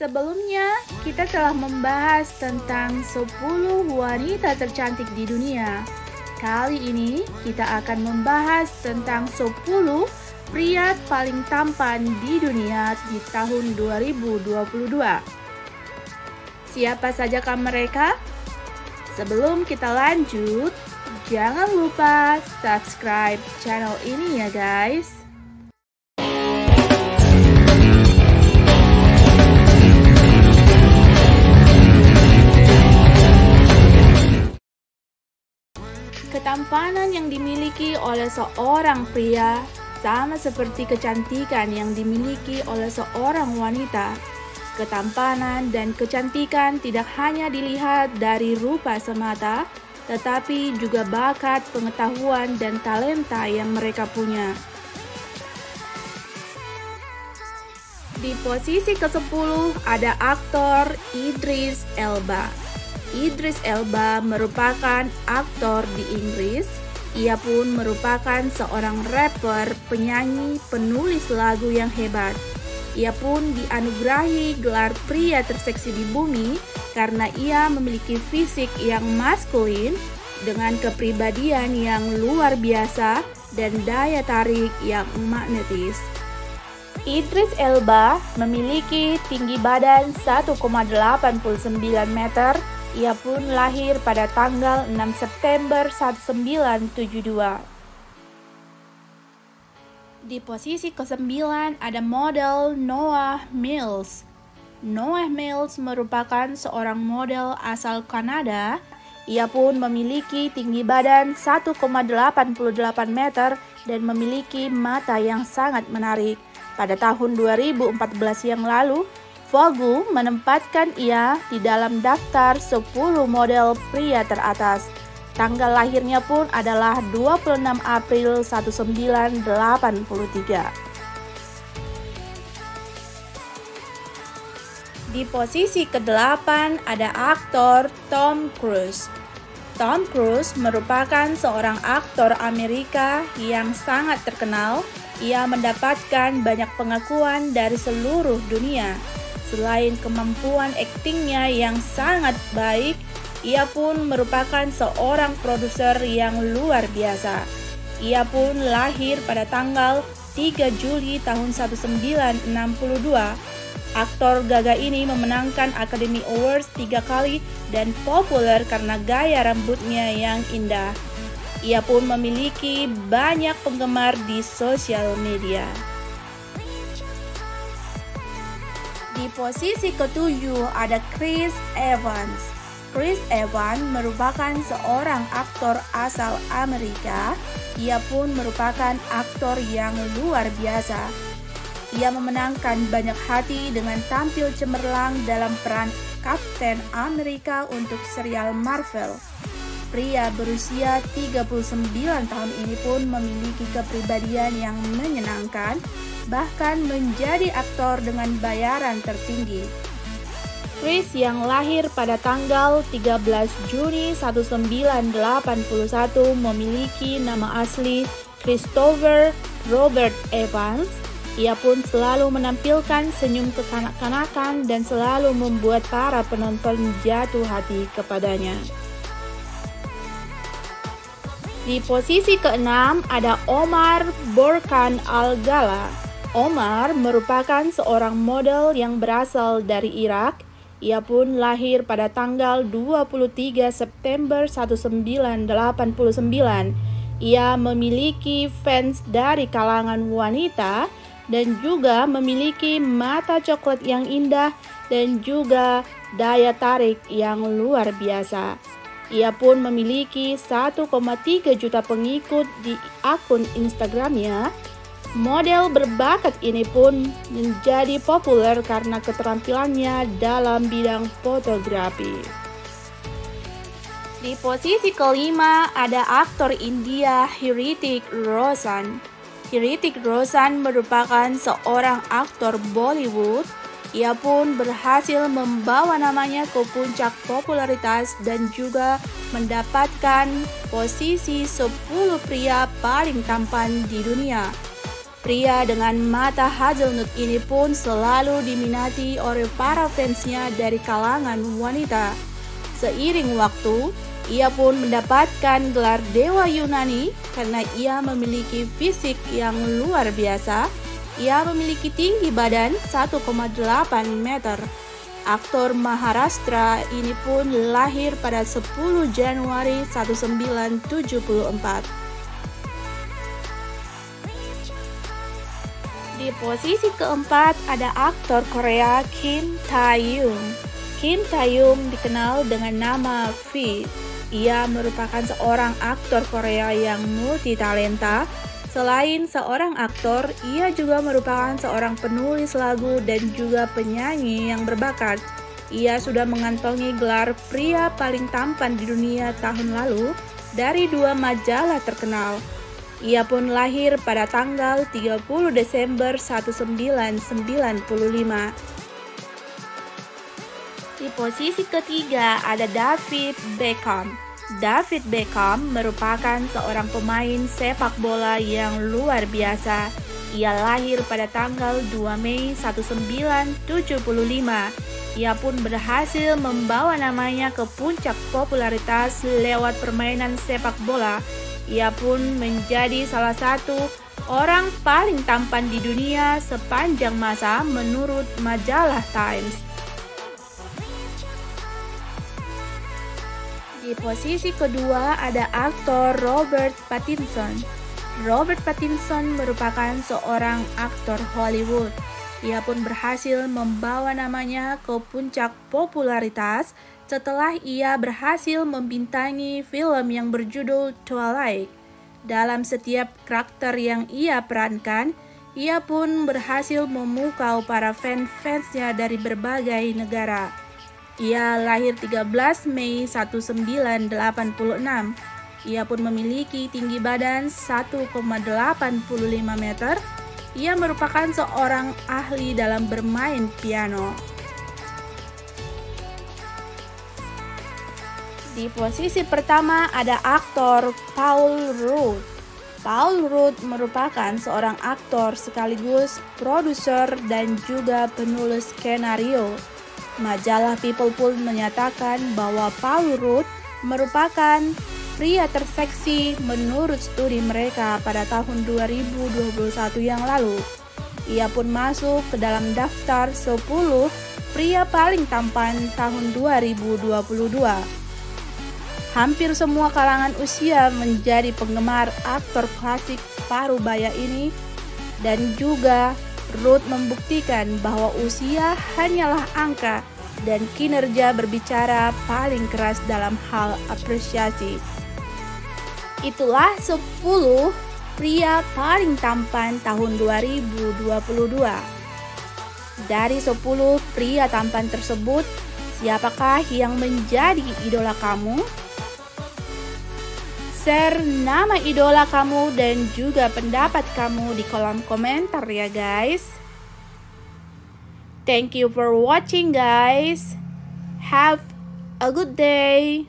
Sebelumnya, kita telah membahas tentang 10 wanita tercantik di dunia. Kali ini, kita akan membahas tentang 10 pria paling tampan di dunia di tahun 2022. Siapa sajakah mereka? Sebelum kita lanjut, jangan lupa subscribe channel ini ya guys. Ketampanan yang dimiliki oleh seorang pria sama seperti kecantikan yang dimiliki oleh seorang wanita. Ketampanan dan kecantikan tidak hanya dilihat dari rupa semata, tetapi juga bakat, pengetahuan, dan talenta yang mereka punya. Di posisi ke-10 ada aktor Idris Elba. Idris Elba merupakan aktor di Inggris. Ia pun merupakan seorang rapper, penyanyi, penulis lagu yang hebat. Ia pun dianugerahi gelar pria terseksi di bumi karena ia memiliki fisik yang maskulin dengan kepribadian yang luar biasa dan daya tarik yang magnetis. Idris Elba memiliki tinggi badan 1,89 meter ia pun lahir pada tanggal 6 September 1972. Di posisi ke-9 ada model Noah Mills. Noah Mills merupakan seorang model asal Kanada. Ia pun memiliki tinggi badan 1,88 meter dan memiliki mata yang sangat menarik. Pada tahun 2014 yang lalu, Vogue menempatkan ia di dalam daftar 10 model pria teratas. Tanggal lahirnya pun adalah 26 April 1983. Di posisi ke-8 ada aktor Tom Cruise. Tom Cruise merupakan seorang aktor Amerika yang sangat terkenal. Ia mendapatkan banyak pengakuan dari seluruh dunia. Selain kemampuan aktingnya yang sangat baik, ia pun merupakan seorang produser yang luar biasa. Ia pun lahir pada tanggal 3 Juli tahun 1962. Aktor Gaga ini memenangkan Academy Awards tiga kali dan populer karena gaya rambutnya yang indah. Ia pun memiliki banyak penggemar di sosial media. Di posisi ketujuh ada Chris Evans. Chris Evans merupakan seorang aktor asal Amerika. Ia pun merupakan aktor yang luar biasa. Ia memenangkan banyak hati dengan tampil cemerlang dalam peran Kapten Amerika untuk serial Marvel. Pria berusia 39 tahun ini pun memiliki kepribadian yang menyenangkan bahkan menjadi aktor dengan bayaran tertinggi. Chris yang lahir pada tanggal 13 Juni 1981 memiliki nama asli Christopher Robert Evans. Ia pun selalu menampilkan senyum kekanak-kanakan dan selalu membuat para penonton jatuh hati kepadanya. Di posisi keenam ada Omar Borkan Al-Gala. Omar merupakan seorang model yang berasal dari Irak. Ia pun lahir pada tanggal 23 September 1989. Ia memiliki fans dari kalangan wanita dan juga memiliki mata coklat yang indah dan juga daya tarik yang luar biasa. Ia pun memiliki 1,3 juta pengikut di akun Instagramnya Model berbakat ini pun menjadi populer karena keterampilannya dalam bidang fotografi. Di posisi kelima ada aktor India Hritik Roshan. Hritik Roshan merupakan seorang aktor Bollywood. Ia pun berhasil membawa namanya ke puncak popularitas dan juga mendapatkan posisi 10 pria paling tampan di dunia. Pria dengan mata hazelnut ini pun selalu diminati oleh para fansnya dari kalangan wanita. Seiring waktu, ia pun mendapatkan gelar Dewa Yunani karena ia memiliki fisik yang luar biasa. Ia memiliki tinggi badan 1,8 meter. Aktor Maharashtra ini pun lahir pada 10 Januari 1974. Di posisi keempat ada aktor Korea Kim Tae-young. Kim Tae-young dikenal dengan nama V. Ia merupakan seorang aktor Korea yang multi talenta. Selain seorang aktor, ia juga merupakan seorang penulis lagu dan juga penyanyi yang berbakat. Ia sudah mengantongi gelar pria paling tampan di dunia tahun lalu dari dua majalah terkenal. Ia pun lahir pada tanggal 30 Desember 1995. Di posisi ketiga ada David Beckham. David Beckham merupakan seorang pemain sepak bola yang luar biasa. Ia lahir pada tanggal 2 Mei 1975. Ia pun berhasil membawa namanya ke puncak popularitas lewat permainan sepak bola ia pun menjadi salah satu orang paling tampan di dunia sepanjang masa menurut majalah Times. Di posisi kedua ada aktor Robert Pattinson. Robert Pattinson merupakan seorang aktor Hollywood. Ia pun berhasil membawa namanya ke puncak popularitas setelah ia berhasil membintangi film yang berjudul Twilight. Dalam setiap karakter yang ia perankan, ia pun berhasil memukau para fan-fansnya dari berbagai negara. Ia lahir 13 Mei 1986. Ia pun memiliki tinggi badan 1,85 meter. Ia merupakan seorang ahli dalam bermain piano. Di posisi pertama ada aktor Paul Rudd. Paul Rudd merupakan seorang aktor sekaligus produser dan juga penulis skenario. Majalah People pun menyatakan bahwa Paul Rudd merupakan pria terseksi menurut studi mereka pada tahun 2021 yang lalu. Ia pun masuk ke dalam daftar 10 pria paling tampan tahun 2022. Hampir semua kalangan usia menjadi penggemar aktor klasik Parubaya ini dan juga Ruth membuktikan bahwa usia hanyalah angka dan kinerja berbicara paling keras dalam hal apresiasi. Itulah 10 pria paling tampan tahun 2022. Dari 10 pria tampan tersebut, siapakah yang menjadi idola kamu? Share nama idola kamu dan juga pendapat kamu di kolom komentar ya guys. Thank you for watching guys. Have a good day.